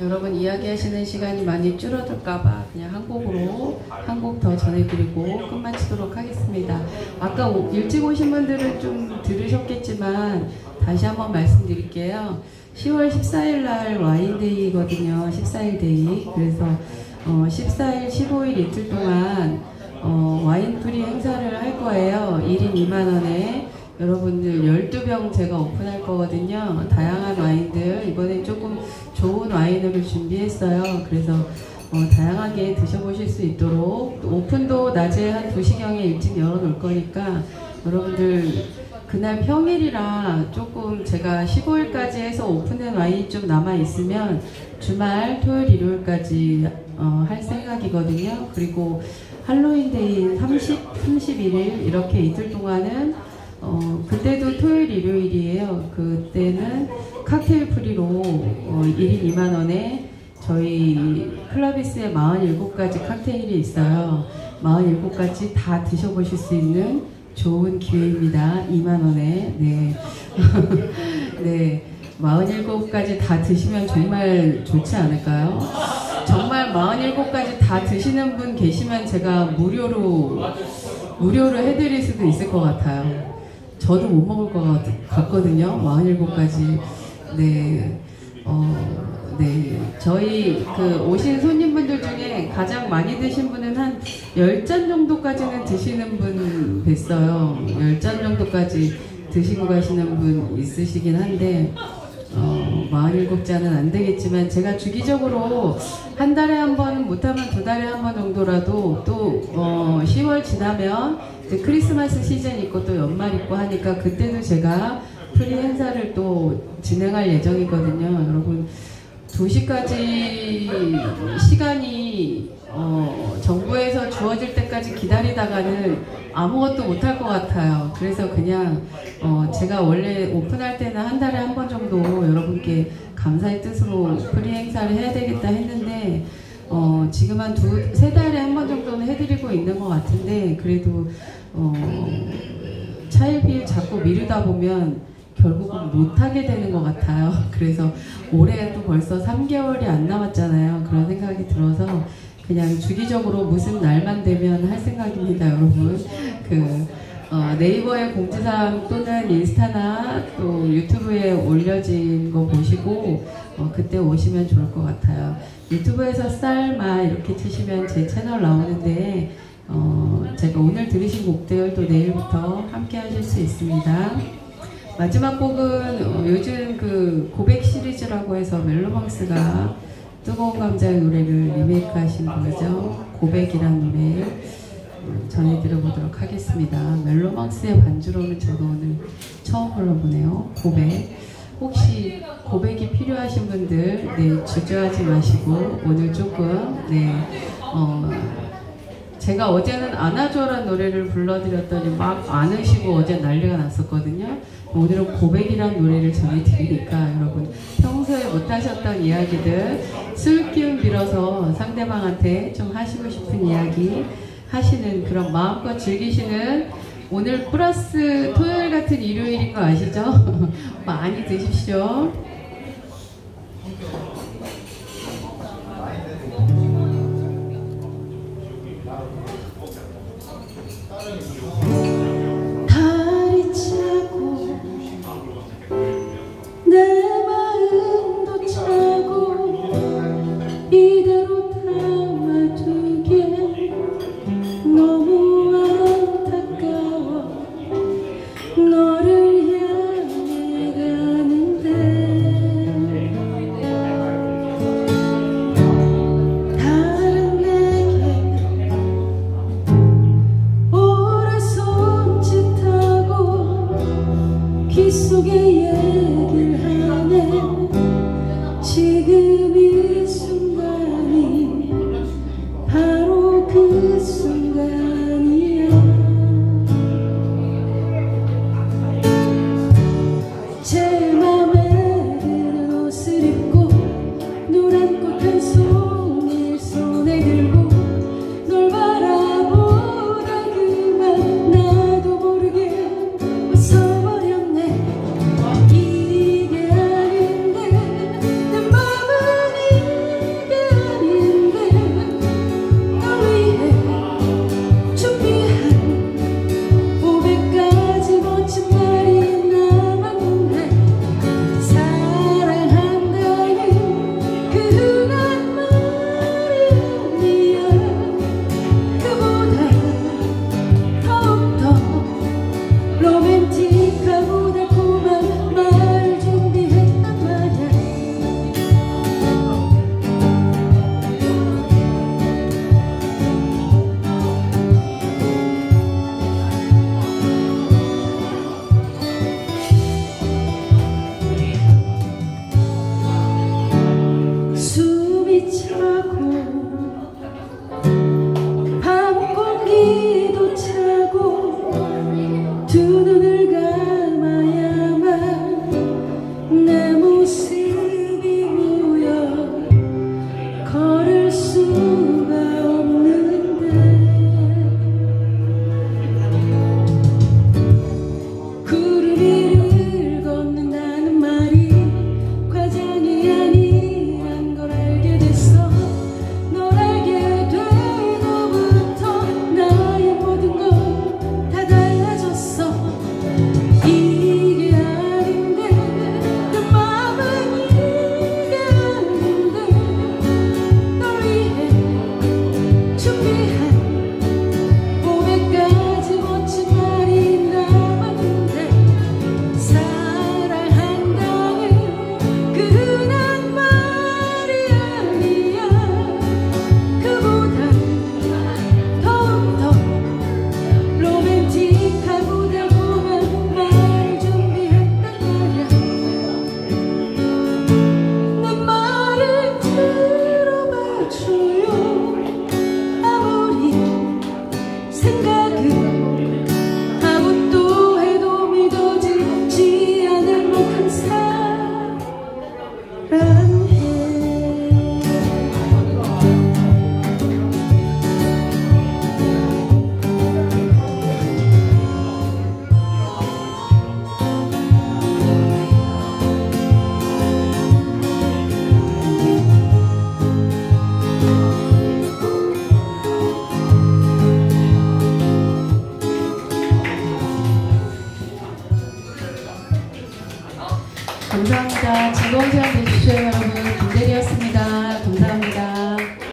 여러분 이야기하시는 시간이 많이 줄어들까봐 그냥 한 곡으로 한 곡 더 전해드리고 끝마치도록 하겠습니다. 아까 오- 일찍 오신 분들은 좀 들으셨겠지만 다시 한번 말씀드릴게요. 10월 14일 날 와인데이거든요. 14일 day. 그래서 어, 14일, 15일 이틀 동안 어, 와인 free 행사를 할 거예요. 1인 2만원에. 여러분들 12병 제가 오픈할 거거든요. 다양한 와인들. 다양하게 드셔보실 수 있도록 또 오픈도 낮에 한 2시경에 일찍 열어놓을 거니까 여러분들 그날 평일이라 조금 제가 15일까지 해서 오픈된 와인이 좀 남아있으면 주말 토요일 일요일까지 어, 할 생각이거든요. 그리고 할로윈데이 30, 31일 이렇게 이틀 동안은 어, 그때도 토요일 일요일이에요. 그때는 칵테일 프리로 어, 1인 2만 원에 저희 클라비스에 47가지 칵테일이 있어요. 47가지 다 드셔보실 수 있는 좋은 기회입니다. 2만 원에. 네. 네. 47가지 다 드시면 정말 좋지 않을까요? 정말 47가지 다 드시는 분 계시면 제가 무료로 무료로 해드릴 수도 있을 것 같아요. 저도 못 먹을 것 같, 같거든요. 47가지. 네. 어, 네. 저희 그 오신 손님분들 중에 가장 많이 드신 분은 한 10잔 정도까지는 드시는 분 뵀어요. 10잔 정도까지 드시고 가시는 분 있으시긴 한데, 어, 47잔은 안 되겠지만, 제가 주기적으로 한 달에 한 번, 못하면 두 달에 한 번 정도라도 또, 어, 10월 지나면 크리스마스 시즌 있고 또 연말 있고 하니까 그때도 제가 free 행사를 또 진행할 예정이거든요. 여러분, 2시까지 시간이 어, 정부에서 주어질 때까지 기다리다가는 아무것도 못할 것 같아요. 그래서 그냥 어, 제가 원래 오픈할 때는 한 달에 한 번 정도 여러분께 감사의 뜻으로 free 행사를 해야 되겠다 했는데 어, 지금 한 두, 세 달에 한 번 정도는 해드리고 있는 것 같은데 그래도 어, 차일피일 자꾸 미루다 보면 결국은 못하게 되는 것 같아요. 그래서 올해도 벌써 3개월이 안 남았잖아요. 그런 생각이 들어서 그냥 주기적으로 무슨 날만 되면 할 생각입니다, 여러분. 그 어, 네이버의 공지사항 또는 인스타나 또 유튜브에 올려진 거 보시고 어, 그때 오시면 좋을 것 같아요. 유튜브에서 쌀마 이렇게 치시면 제 채널 나오는데 어, 제가 오늘 들으신 곡들 또 내일부터 함께 하실 수 있습니다. 마지막 곡은 어, 요즘 그 고백 시리즈라고 해서 멜로망스가 뜨거운 감자의 노래를 리메이크하신 거죠. 고백이란 노래 어, 전해드려보도록 하겠습니다. 멜로망스의 반주로는 저도 오늘 처음 불러보네요. 고백. 혹시 고백이 필요하신 분들 네 주저하지 마시고 오늘 조금 네 어, 제가 어제는 안아줘란 노래를 불러드렸더니 막 안으시고 어제 난리가 났었거든요. 오늘은 고백이란 노래를 전해드리니까 여러분 평소에 못하셨던 이야기들 술기운 빌어서 상대방한테 좀 하시고 싶은 이야기 하시는 그런 마음껏 즐기시는 오늘 플러스 토요일 같은 일요일인 거 아시죠? 많이 드십시오. 안